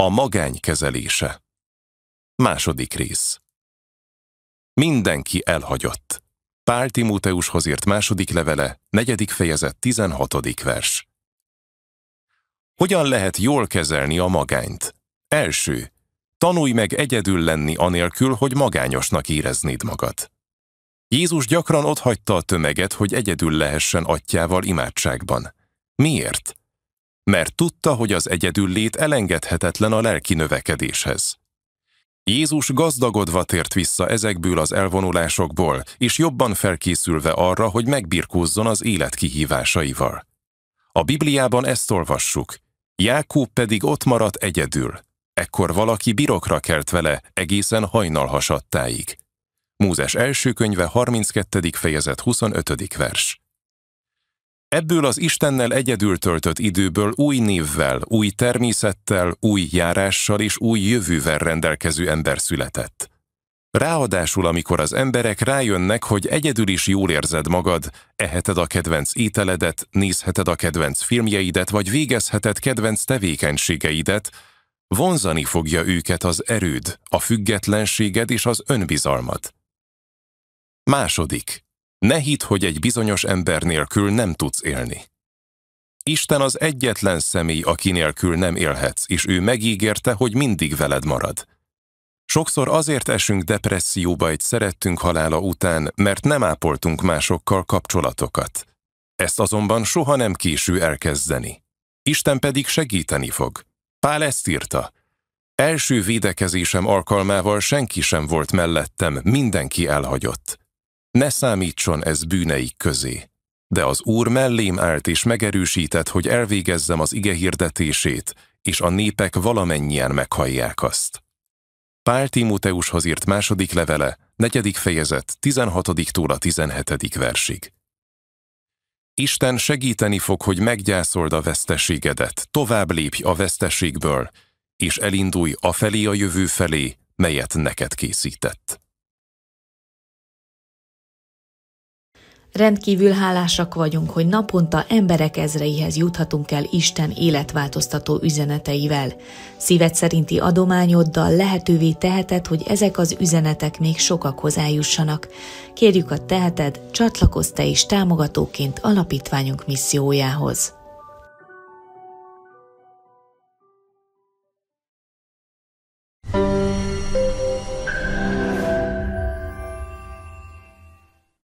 A magány kezelése. Második rész. Mindenki elhagyott. Pál Timóteushoz írt második levele, negyedik fejezet, tizenhatodik vers. Hogyan lehet jól kezelni a magányt? Első. Tanulj meg egyedül lenni anélkül, hogy magányosnak éreznéd magad. Jézus gyakran otthagyta a tömeget, hogy egyedül lehessen atyával imádságban. Miért? Mert tudta, hogy az egyedül lét elengedhetetlen a lelki növekedéshez. Jézus gazdagodva tért vissza ezekből az elvonulásokból, és jobban felkészülve arra, hogy megbirkózzon az élet kihívásaival. A Bibliában ezt olvassuk, Jákób pedig ott maradt egyedül. Ekkor valaki birokra kelt vele egészen hajnalhasadtáig. Mózes első könyve 32. fejezet 25. vers. Ebből az Istennel egyedül töltött időből új névvel, új természettel, új járással és új jövővel rendelkező ember született. Ráadásul, amikor az emberek rájönnek, hogy egyedül is jól érzed magad, eheted a kedvenc ételedet, nézheted a kedvenc filmjeidet, vagy végezheted kedvenc tevékenységeidet, vonzani fogja őket az erőd, a függetlenséged és az önbizalmad. Második. Ne hidd, hogy egy bizonyos ember nélkül nem tudsz élni. Isten az egyetlen személy, aki nélkül nem élhetsz, és ő megígérte, hogy mindig veled marad. Sokszor azért esünk depresszióba egy szerettünk halála után, mert nem ápoltunk másokkal kapcsolatokat. Ezt azonban soha nem késő elkezdeni. Isten pedig segíteni fog. Pál ezt írta. Első védekezésem alkalmával senki sem volt mellettem, mindenki elhagyott. Ne számítson ez bűneik közé. De az Úr mellém állt és megerősített, hogy elvégezzem az ige hirdetését, és a népek valamennyien meghallják azt. Pál Timóteushoz írt második levele, negyedik fejezet, 16. tóra 17. versig. Isten segíteni fog, hogy meggyászold a veszteségedet, tovább lépj a veszteségből, és elindulj a felé a jövő felé, melyet neked készített. Rendkívül hálásak vagyunk, hogy naponta emberek ezreihez juthatunk el Isten életváltoztató üzeneteivel. Szíved szerinti adományoddal lehetővé teheted, hogy ezek az üzenetek még sokakhoz eljussanak. Kérjük a teheted, csatlakozz te is támogatóként alapítványunk missziójához.